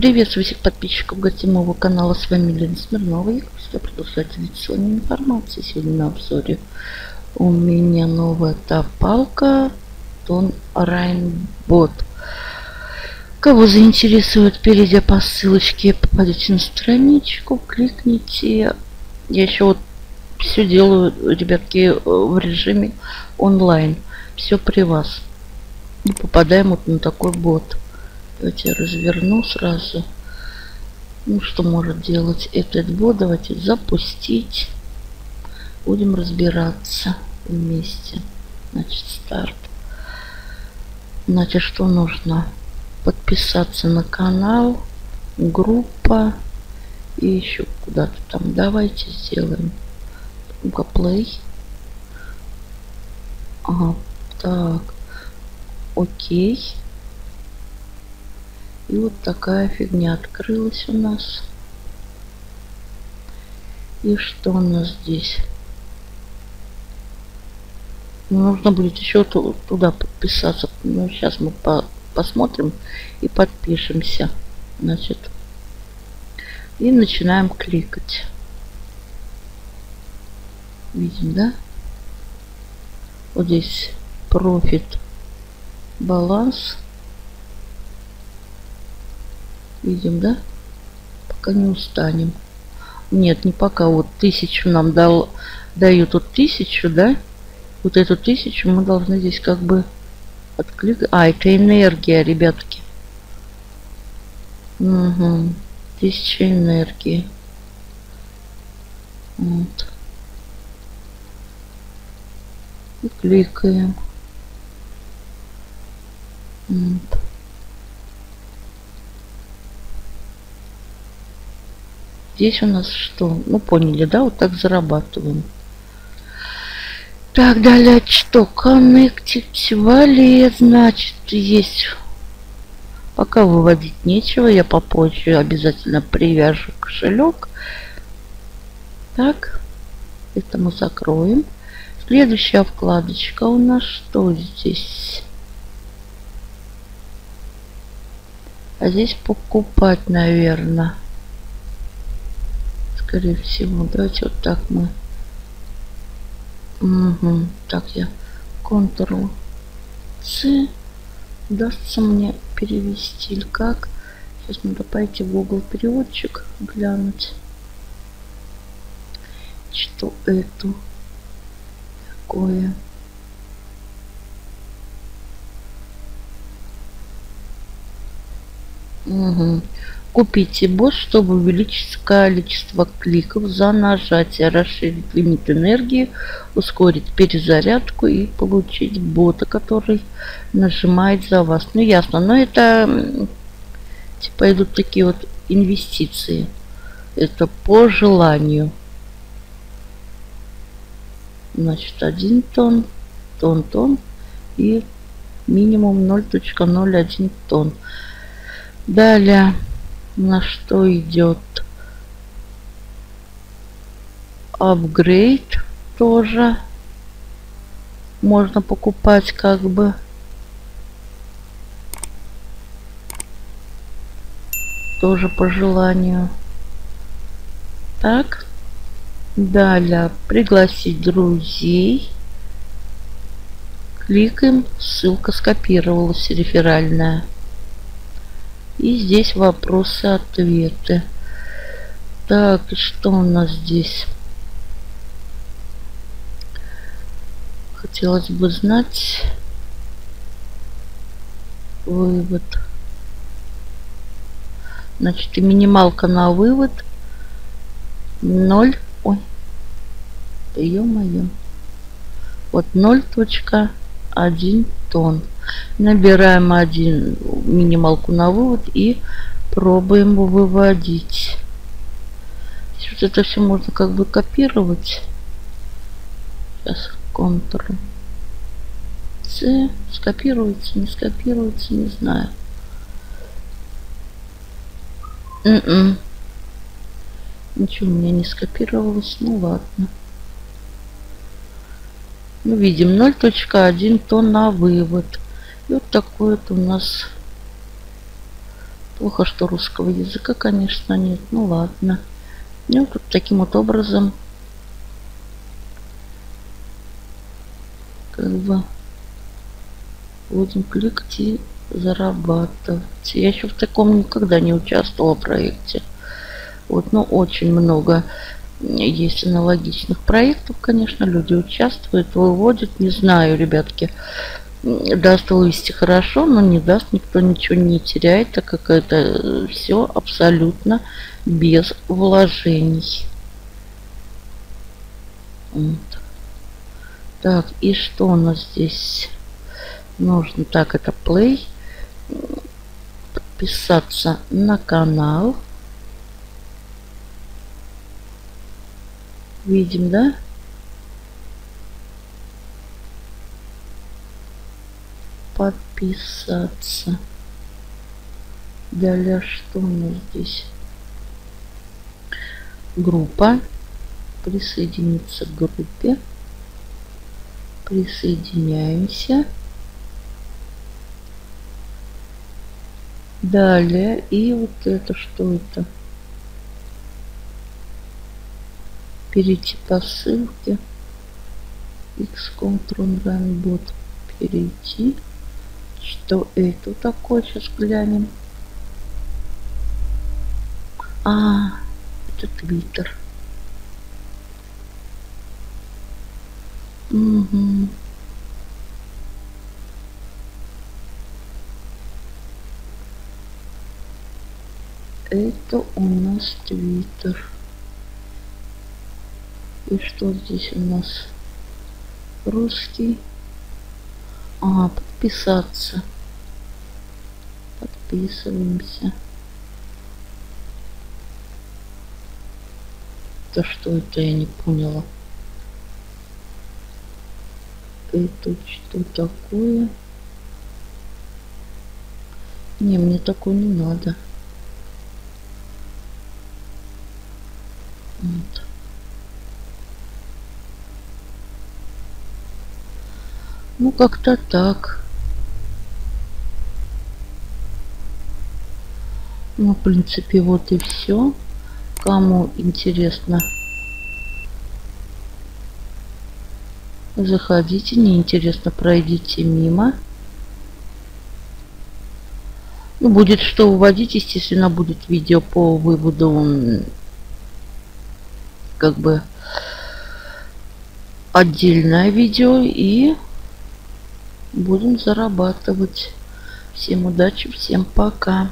Приветствую всех подписчиков гостевого канала. С вами Лена Смирнова. Я хочу продолжать вами информацией. Сегодня на обзоре у меня новая топалка Тон Райнбот. Кого заинтересует, перейдя по ссылочке, попадете на страничку, кликните. Я еще вот все делаю, ребятки, в режиме онлайн. Все при вас. И попадаем вот на такой бот. Давайте я разверну сразу. Ну, что может делать этот бот? Давайте запустить. Будем разбираться вместе. Значит, старт. Значит, что нужно? Подписаться на канал, группа и еще куда-то там. Давайте сделаем. Ну-ка, play. Ага, так. Окей. И вот такая фигня открылась у нас. И что у нас здесь? Нужно будет еще туда подписаться. Ну, сейчас мы по посмотрим и подпишемся. Значит. И начинаем кликать. Видим, да? Вот здесь профит, баланс. Видим, да? Пока не устанем. Нет, не пока. Вот тысячу нам дал, дают вот тысячу, да? Вот эту тысячу мы должны здесь как бы откликать. А, это энергия, ребятки. Угу. Тысяча энергии. Вот. И кликаем. Вот. Здесь у нас что? Ну, поняли, да? Вот так зарабатываем. Так, далее что? Connected Wallet, значит, есть. Пока выводить нечего, я попозже обязательно привяжу кошелек. Так, это мы закроем. Следующая вкладочка у нас что здесь? А здесь покупать, наверное скорее всего. Давайте вот так мы. Угу. Так, я Ctrl-C. Удастся мне перевести или как. Сейчас надо пойти в Google переводчик глянуть. Что это такое? Угу. Купите бот, чтобы увеличить количество кликов за нажатие, расширить лимит энергии, ускорить перезарядку и получить бота, который нажимает за вас. Ну ясно, но это типа идут такие вот инвестиции. Это по желанию. Значит, один тон, тон, тон и минимум 0.01 тон. Далее на что идет? Апгрейд тоже можно покупать как бы. Тоже по желанию. Так. Далее. Пригласить друзей. Кликаем. Ссылка скопировалась реферальная и здесь вопросы-ответы. Так, что у нас здесь? Хотелось бы знать вывод. Значит, и минималка на вывод 0. Ой, да ё-моё. Вот 0.1 тонн. Набираем один минималку на вывод и пробуем выводить. Вот это все можно как бы копировать. Сейчас Ctrl C. Скопируется, не скопируется, не знаю. Н м-м. -н. Ничего у меня не скопировалось. Ну ладно. Ну, видим 0.1 тонн на вывод. И вот такой вот у нас Плохо, что русского языка, конечно, нет. Ну ладно. Ну, тут таким вот образом как бы будем кликать и зарабатывать. Я еще в таком никогда не участвовала в проекте. Вот, ну, очень много есть аналогичных проектов, конечно, люди участвуют, выводят. Не знаю, ребятки, даст вывести хорошо, но не даст, никто ничего не теряет, так как это э, все абсолютно без вложений. Вот. Так, и что у нас здесь нужно? Так, это play. Подписаться на канал. Видим, да? Подписаться. Далее что у нас здесь? Группа. Присоединиться к группе. Присоединяемся. Далее. И вот это что это? Перейти по ссылке. Xcontrol runbot перейти. Что это такое? Сейчас глянем. А это твиттер. Угу. это у нас твиттер и что здесь у нас? Русский. А, подписаться. Подписываемся. Это что это, я не поняла. Это что такое? Не, мне такое не надо. Вот. Ну, как-то так. Ну, в принципе, вот и все. Кому интересно, заходите. Неинтересно, пройдите мимо. Ну, будет что выводить, естественно, будет видео по выводу как бы отдельное видео и будем зарабатывать. Всем удачи, всем пока.